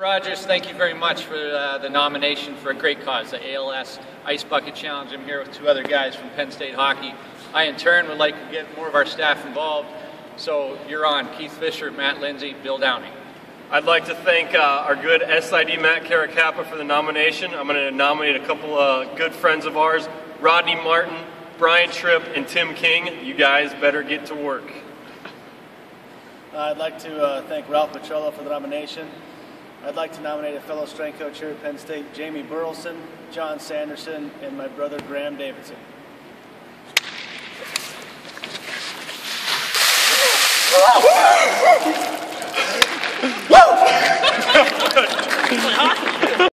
Rogers, thank you very much for uh, the nomination for a great cause, the ALS Ice Bucket Challenge. I'm here with two other guys from Penn State Hockey. I, in turn, would like to get more of our staff involved. So you're on Keith Fisher, Matt Lindsay, Bill Downing. I'd like to thank uh, our good SID Matt Caracappa for the nomination. I'm going to nominate a couple of good friends of ours, Rodney Martin, Brian Tripp, and Tim King. You guys better get to work. Uh, I'd like to uh, thank Ralph Petrello for the nomination. I'd like to nominate a fellow strength coach here at Penn State, Jamie Burleson, John Sanderson, and my brother Graham Davidson. Woo!